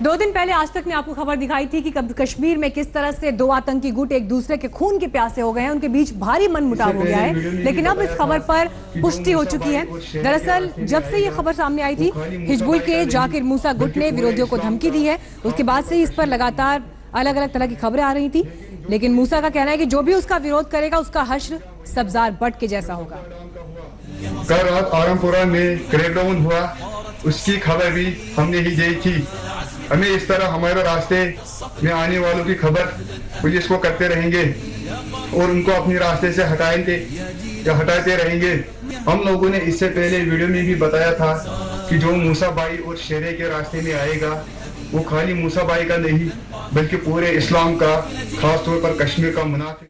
दिन पहले आज तक ने आपको खबर दिखाई थी कि कश्मीर में किस तरह से दो आतंकी गुट एक दूसरे के खून के प्यासे हो गए हैं उनके बीच भारी मन मुटाव हो गया है। लेकिन अब इस खबर पर पुष्टि हो चुकी है। दरअसल जब से ये खबर सामने आई थी हिजबुल के जाकिर मूसा गुट ने विरोधियों को धमकी दी है। उसके बाद से इस पर लगातार अलग अलग तरह की खबरें आ रही थी। लेकिन मूसा का कहना है कि जो भी उसका विरोध करेगा उसका हश्र सब्जार बट के जैसा होगा। कल रात आरामपुरा में क्रैकडाउन हुआ। उसकी खबर भी हमने ही दी थी हमें इस तरह हमारे रास्ते में आने वालों की खबर पुलिस को करते रहेंगे और उनको अपने रास्ते से हटाएँगे, या हटाते रहेंगे। हम लोगों ने इससे पहले वीडियो में भी बताया था कि जो मूसा बाई और शेरे के रास्ते में आएगा, वो खाली मूसा बाई का नहीं, बल्कि पूरे इस्लाम का खास तौर पर कश्मीर का मुनाफिक